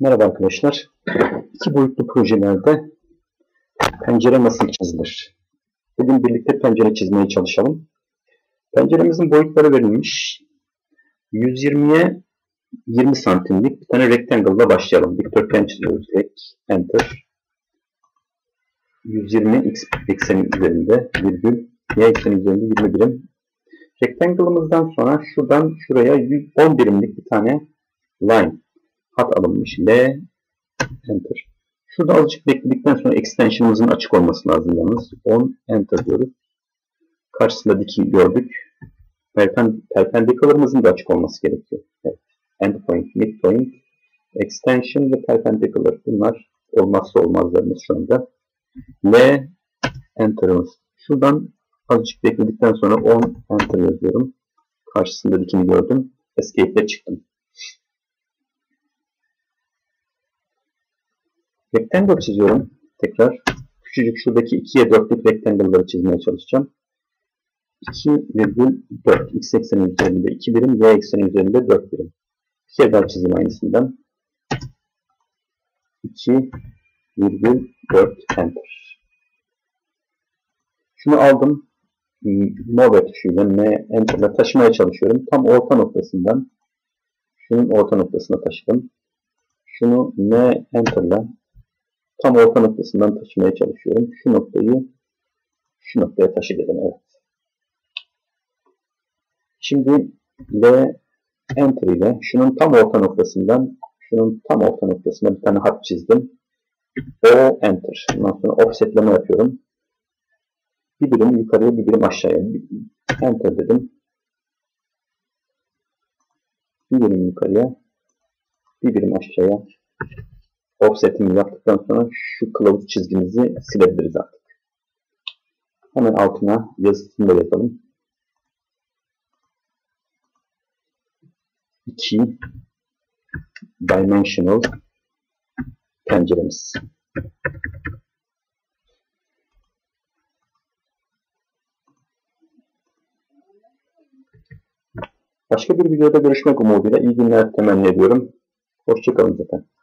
Merhaba arkadaşlar. İki boyutlu projelerde pencere nasıl çizilir? Bugün birlikte pencere çizmeye çalışalım. Penceremizin boyutları verilmiş. 120'ye 20 santimlik bir tane rectangle ile başlayalım. Dikdörtgen çiziyoruz. Rek, enter. 120 x eksenin üzerinde virgül, y eksenin üzerinde 20 birim. Rectangle'ımızdan sonra şuradan şuraya 110 birimlik bir tane line hat alınmış. L enter. Şurada azıcık bekledikten sonra extension'ımızın açık olması lazım yalnız. 10 enter diyoruz. Karşısında diki gördük. Perpendicular'ımızın da açık olması gerekiyor. Evet. Endpoint, midpoint, extension ve perpendicular. Bunlar olmazsa olmazlarımız şu anda. L enter'ımız. Şuradan azıcık bekledikten sonra 10 enter yazıyorum. Karşısında dikini gördüm. Escape'le çıktım. Rectangle çiziyorum. Tekrar küçücük şuradaki 2'ye 4'lük rectangle'ları çizmeye çalışacağım. 2,4 x eksenin üzerinde 2 birim, y eksenin üzerinde 4 birim. Bir kere daha çizeyim aynısından. 2,4 enter. Şunu aldım. Move tuşuyla M enter'la taşımaya çalışıyorum. Tam orta noktasından şunun orta noktasına taşıdım. Şunu M enter'la tam orta noktasından taşımaya çalışıyorum. Şu noktayı şu noktaya taşı dedim. Evet. Şimdi L enter ile şunun tam orta noktasından şunun tam orta noktasına bir tane hat çizdim. O enter. Ondan sonra offsetleme yapıyorum. Bir birim yukarıya bir birim aşağıya. Enter dedim. Bir birim yukarıya bir birim aşağıya offsetimi yaptıktan sonra şu kılavuz çizgimizi silebiliriz artık. Hemen altına yazısını da yazalım. 2 dimensional penceremiz. Başka bir videoda görüşmek umuduyla iyi günler temenni ediyorum. Hoşçakalın zaten.